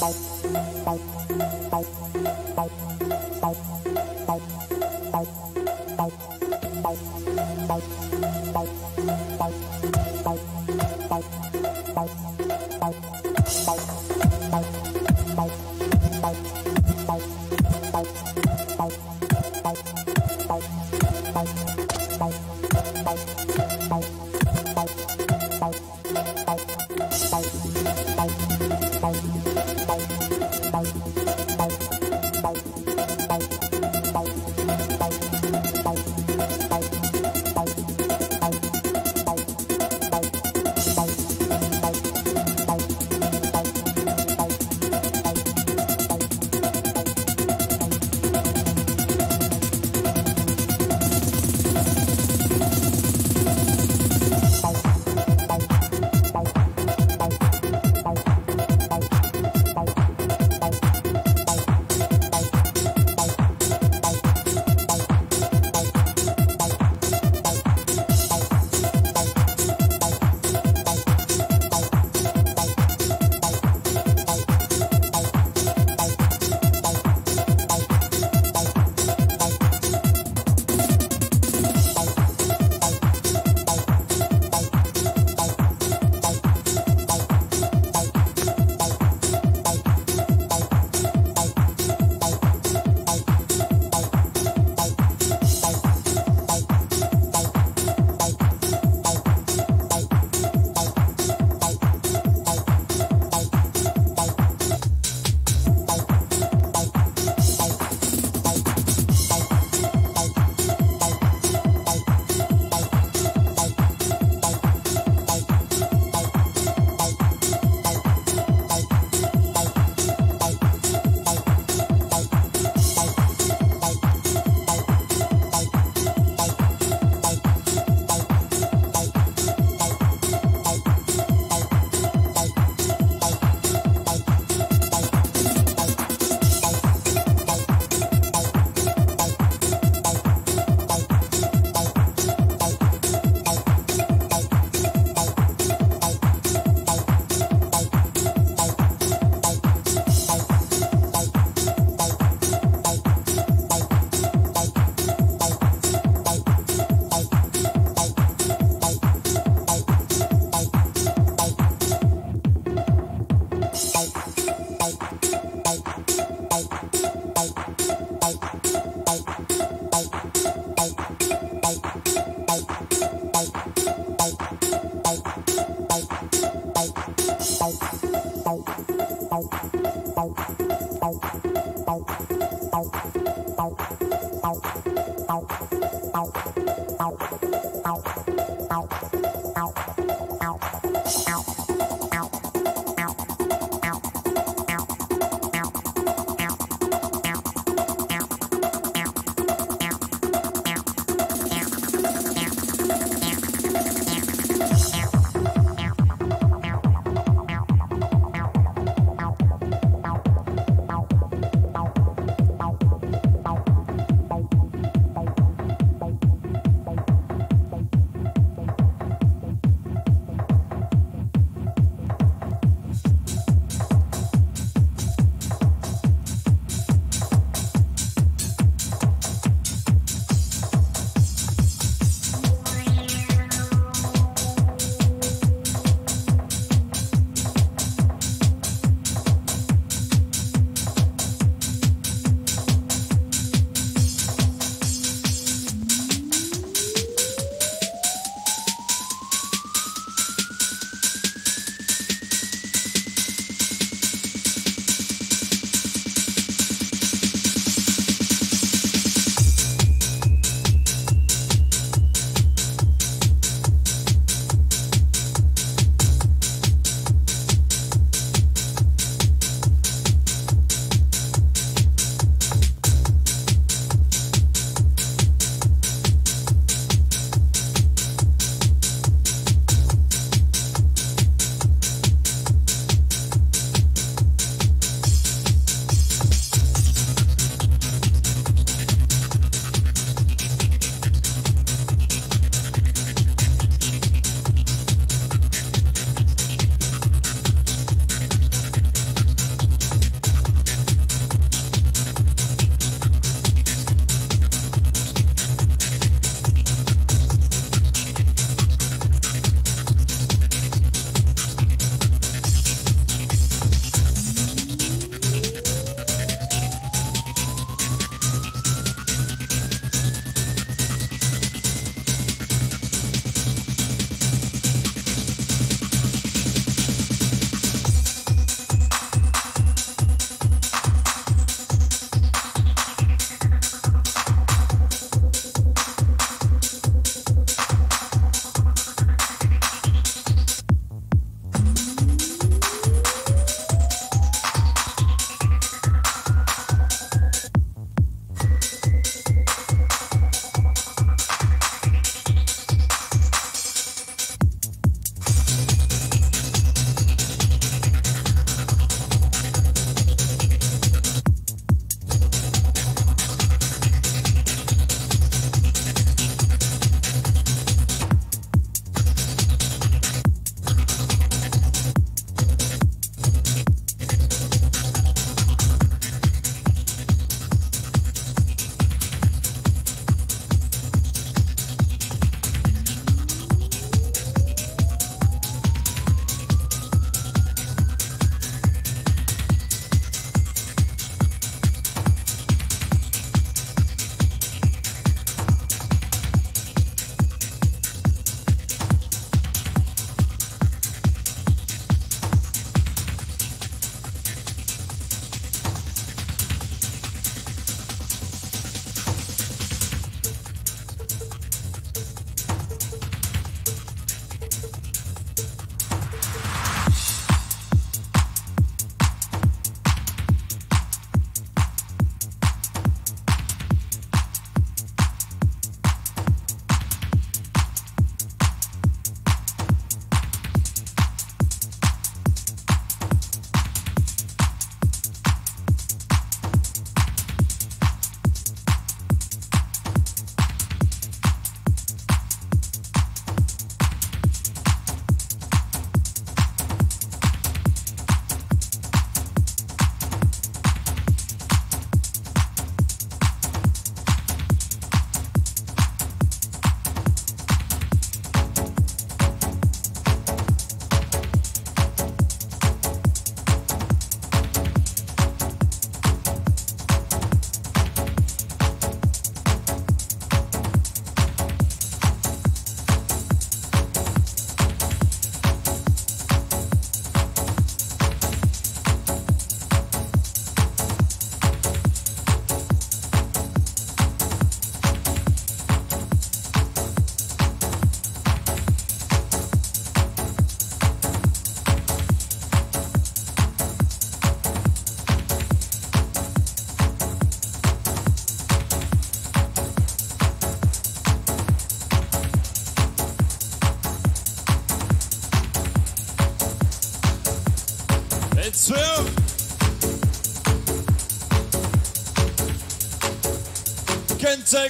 Bye.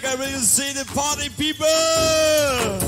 Take, I really see the party people.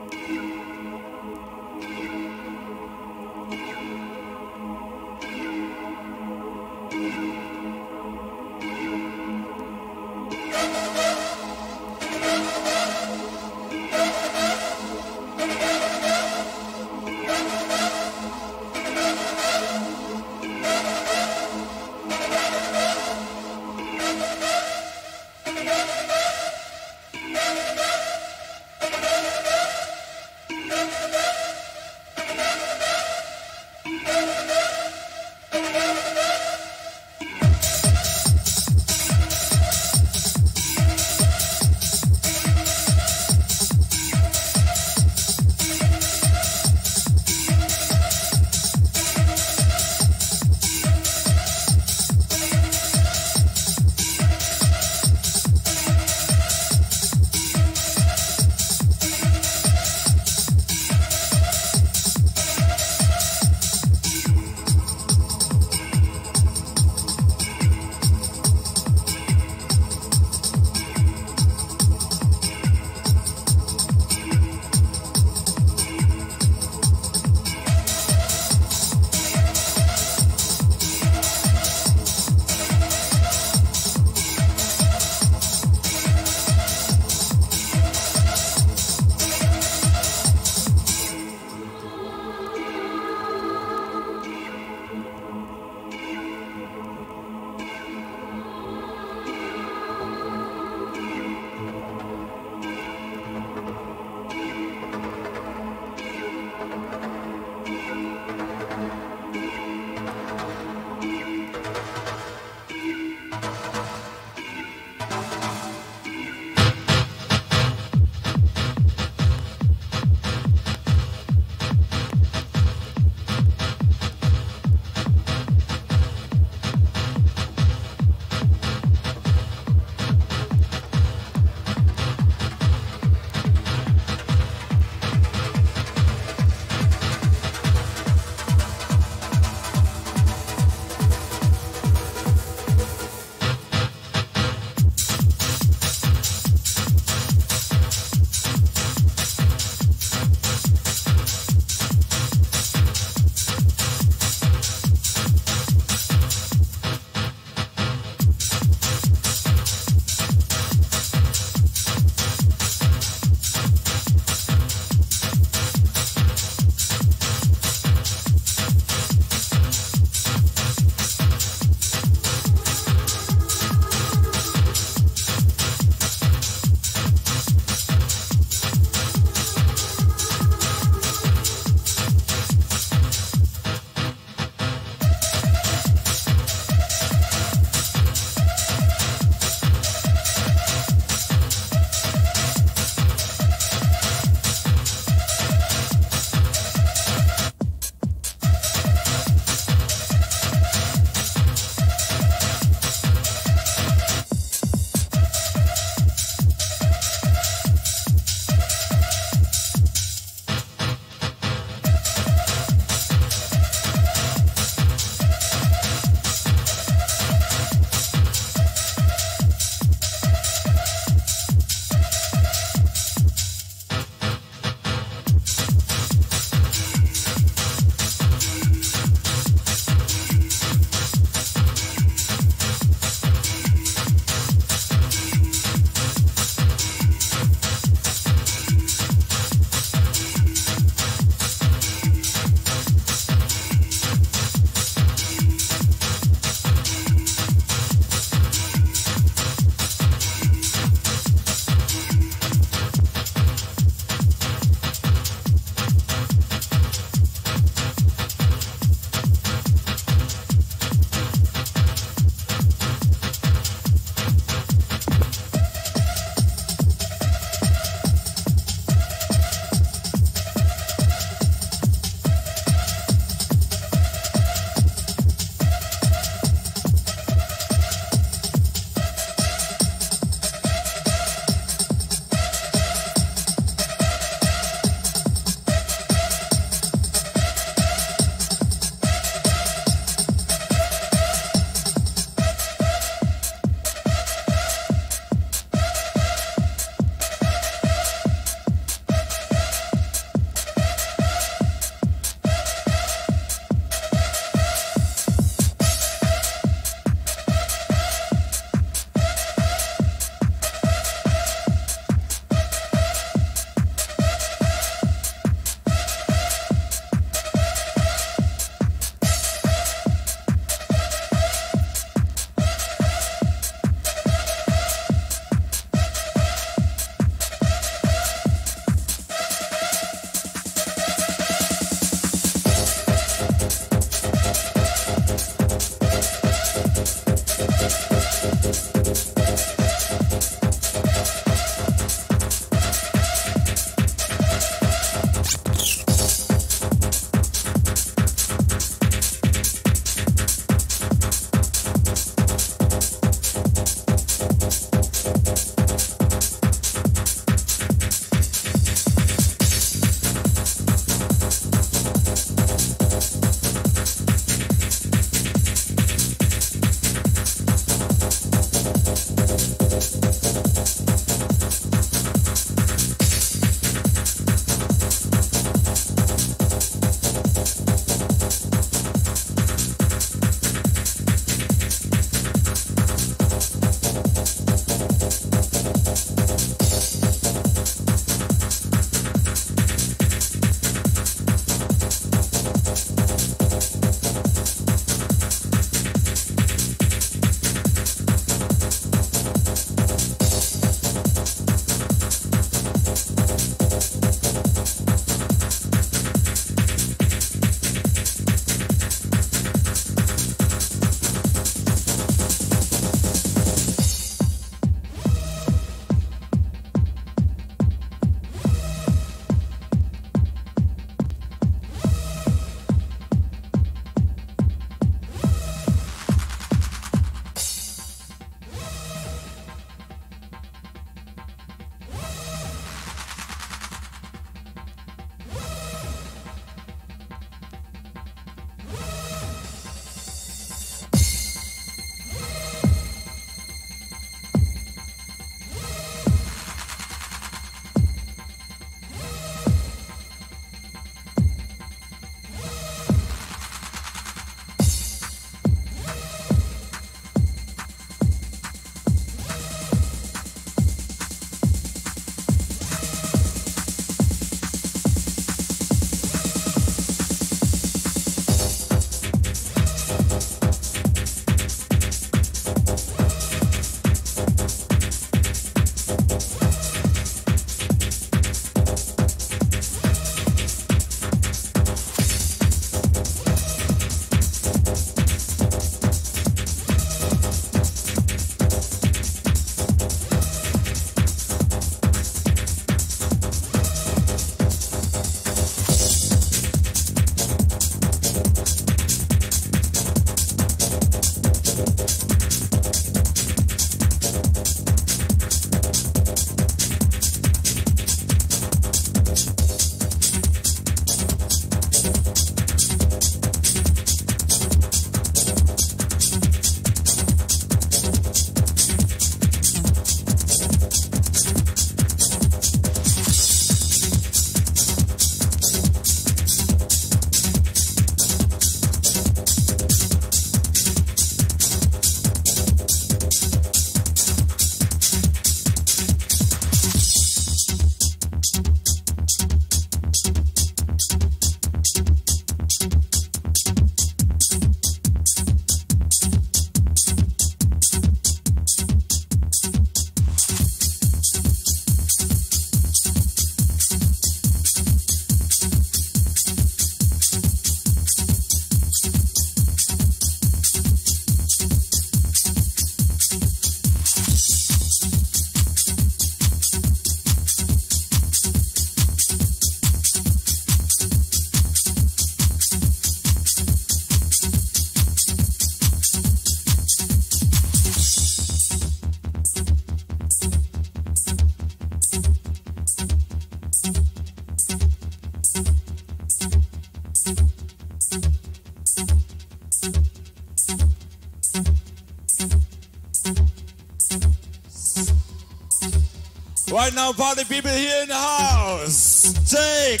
now, party people here in the house, take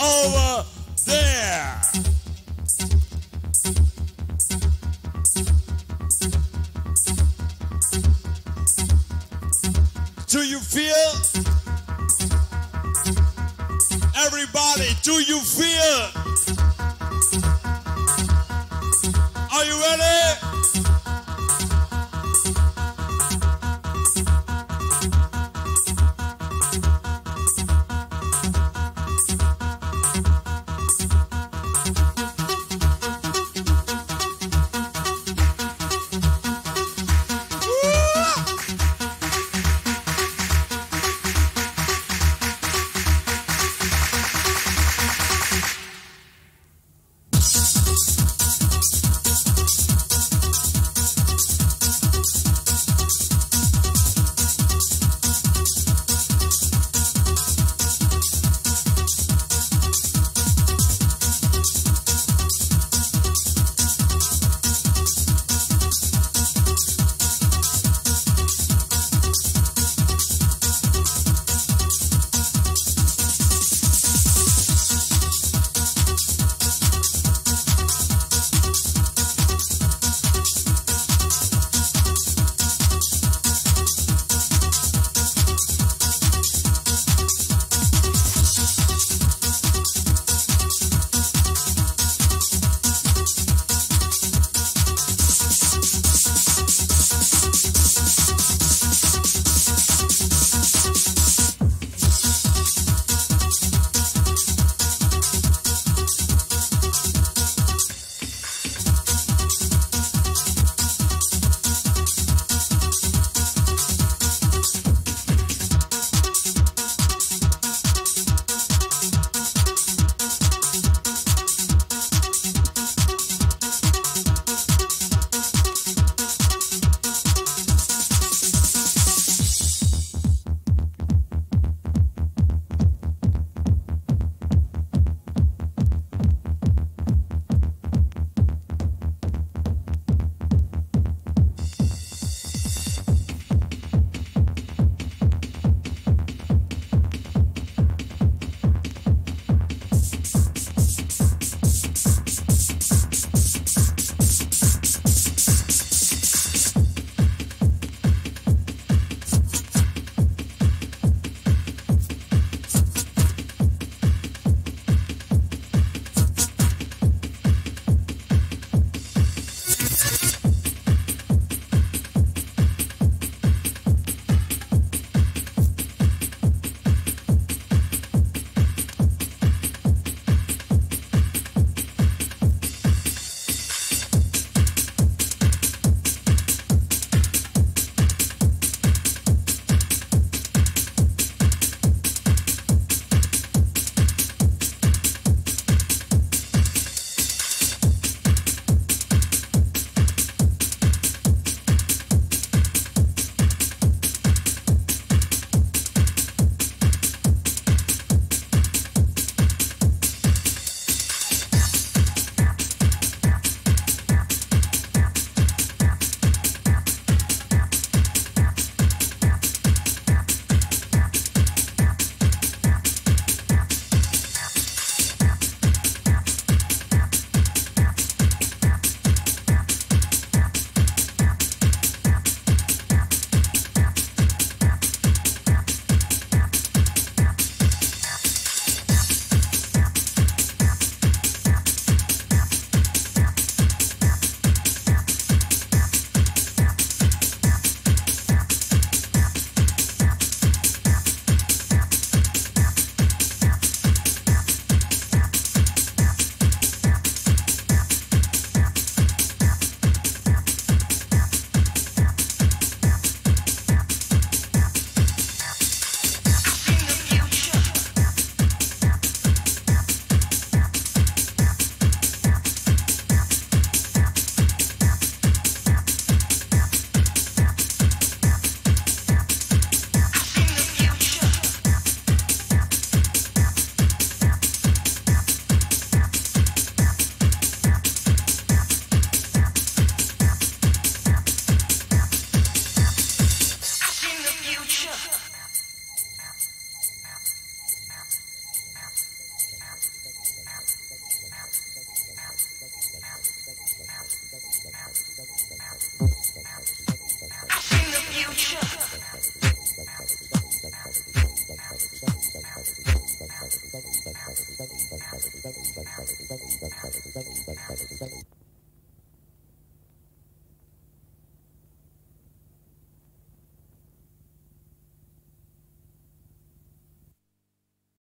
over